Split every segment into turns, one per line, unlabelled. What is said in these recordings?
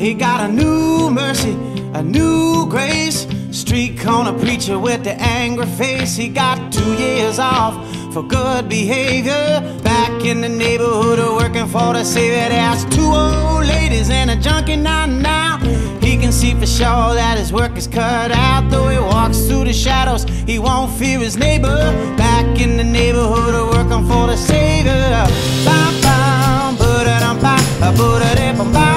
He got a new mercy, a new grace. Street corner preacher with the angry face. He got two years off for good behavior. Back in the neighborhood, working for the savior. There's two old ladies and a junkie now. Now he can see for sure that his work is cut out. Though he walks through the shadows, he won't fear his neighbor. Back in the neighborhood, working for the savior. Bam, bam, ba-da-dum, bam, ba-da-dum, bam,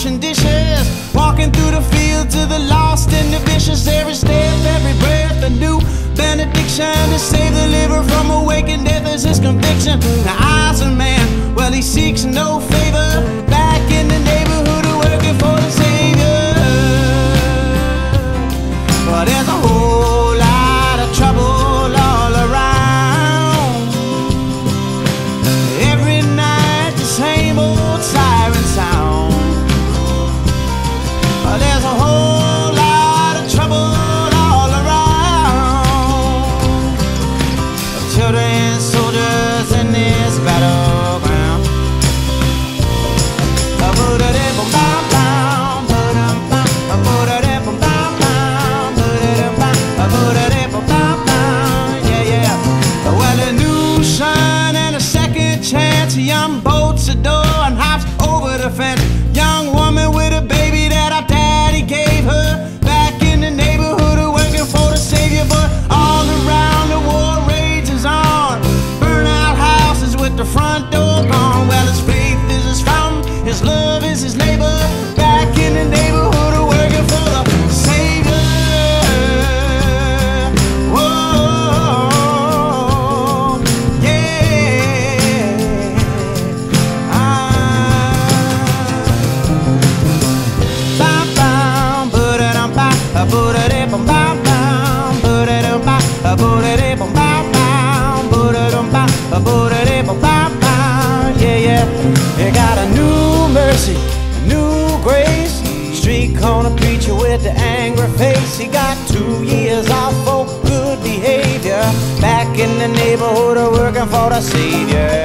washing dishes, walking through the fields of the lost and the vicious. Every step, every breath, a new benediction to save the liver from awakened death is his conviction. Now, eyes a man, well, he seeks no favor. Young boats the door and hops over the fence. Young woman with yeah, yeah. You got a new mercy, a new grace. Street corner preacher with the angry face. He got two years off for good behavior. Back in the neighborhood, working for the savior.